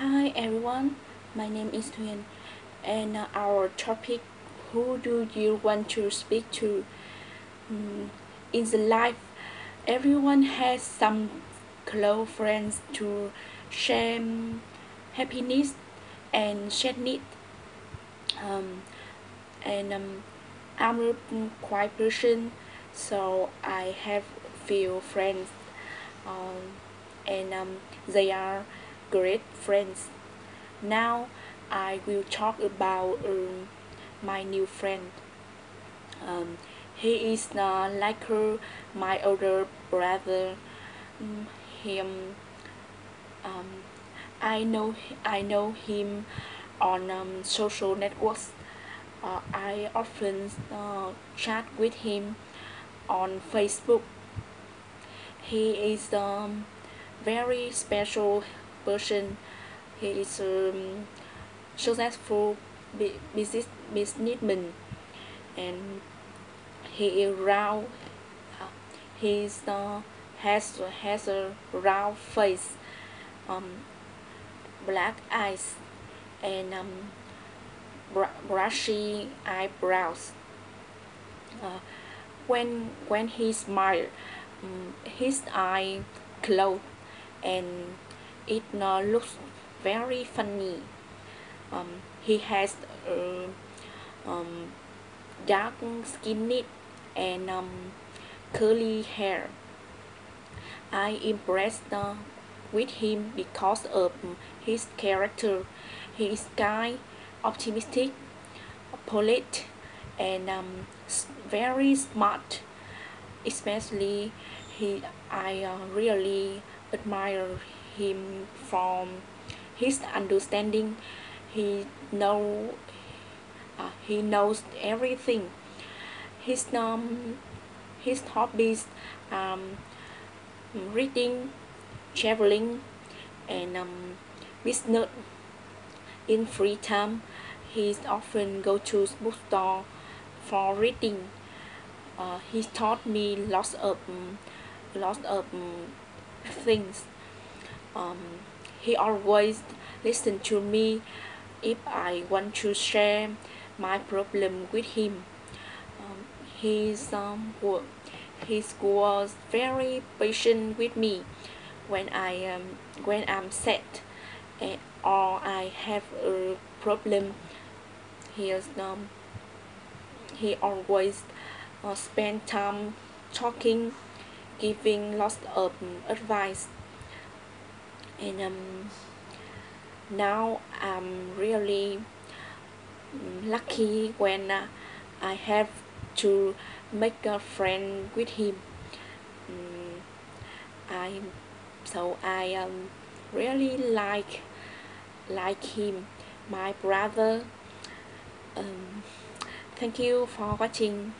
Hi everyone, my name is Thu Huyền and uh, our topic who do you want to speak to? Mm, in the life, everyone has some close friends to share happiness and sadness. Um, and um, I'm a quiet person, so I have few friends, um, and um, they are great friends. Now I will talk about um, my new friend. Um, he is uh, like her, my older brother. Um, him, um, I know I know him on um, social networks. Uh, I often uh, chat with him on Facebook. He is um, very special person. He is a um, successful business businessman and he is round. Uh, he uh, has has a round face, um, black eyes, and um, br brushy eyebrows. Uh, when when he smiles, um, his eye close and it uh, looks very funny. Um, he has uh, um, dark skin and um, curly hair. I impressed uh, with him because of his character. He is kind, optimistic, polite, and um, very smart. Especially, he I uh, really admire him from his understanding. He know uh, he knows everything. His um his hobbies um reading traveling and um business in free time. He often go to bookstore for reading. Uh, he taught me lots of lots of um, things um, he always listened to me if I want to share my problem with him. Um, he's, um, he was very patient with me when I um, when I'm sad uh, or I have a problem. He is, um, he always uh, spend time talking, giving lots of um, advice, and um, now I'm really lucky when uh, I have to make a friend with him. Um, I so I um, really like like him. My brother um, thank you for watching